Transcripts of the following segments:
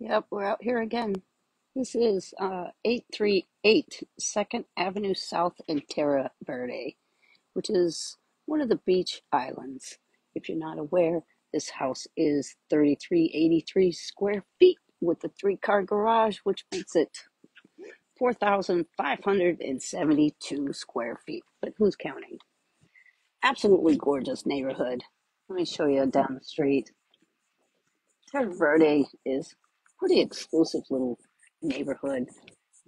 Yep, we're out here again. This is uh, 838 2nd Avenue South in Tierra Verde, which is one of the beach islands. If you're not aware, this house is 3383 square feet with a three car garage, which makes it 4,572 square feet. But who's counting? Absolutely gorgeous neighborhood. Let me show you down the street. Tierra Verde is pretty exclusive little neighborhood,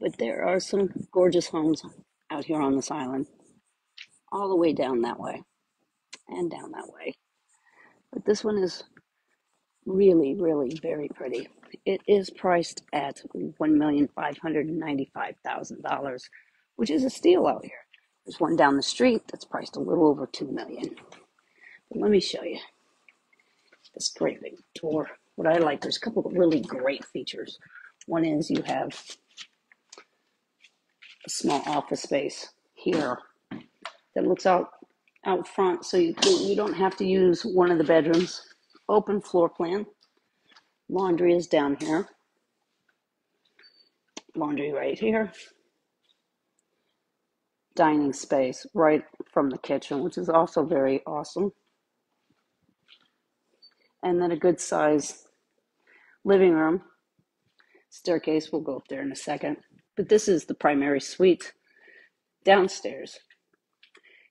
but there are some gorgeous homes out here on this island, all the way down that way and down that way. But this one is really, really very pretty. It is priced at $1,595,000, which is a steal out here. There's one down the street that's priced a little over 2 million. But let me show you this great big tour. What I like, there's a couple of really great features. One is you have a small office space here that looks out out front, so you you don't have to use one of the bedrooms. Open floor plan. Laundry is down here. Laundry right here. Dining space right from the kitchen, which is also very awesome. And then a good size living room. Staircase, we'll go up there in a second. But this is the primary suite downstairs.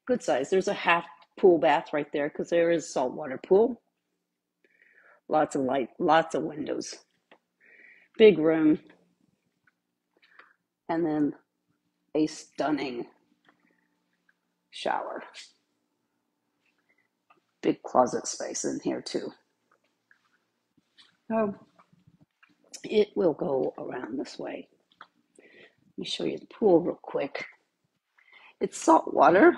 Good size. There's a half pool bath right there because there is saltwater pool. Lots of light, lots of windows. Big room, and then a stunning shower. Big closet space in here too. Oh, it will go around this way. Let me show you the pool real quick. It's salt water,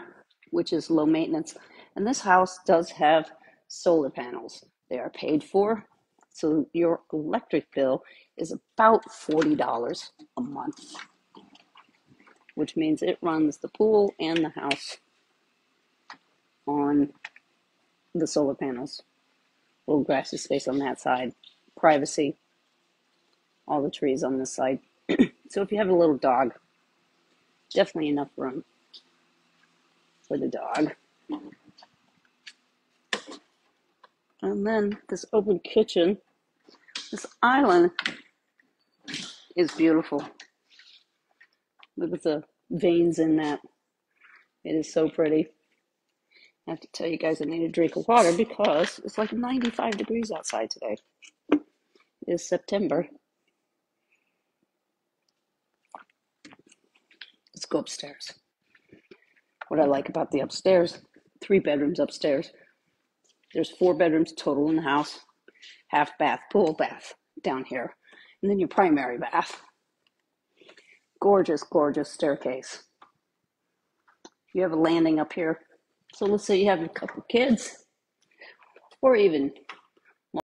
which is low maintenance, and this house does have solar panels. They are paid for, so your electric bill is about $40 a month, which means it runs the pool and the house on the solar panels. Little grassy space on that side, privacy, all the trees on this side. so if you have a little dog, definitely enough room for the dog. And then this open kitchen, this island is beautiful. Look at the veins in that. It is so pretty. I have to tell you guys I need a drink of water because it's like 95 degrees outside today. Is September. Let's go upstairs. What I like about the upstairs, three bedrooms upstairs. There's four bedrooms total in the house, half bath, pool bath down here, and then your primary bath. Gorgeous, gorgeous staircase. You have a landing up here. So let's say you have a couple kids, or even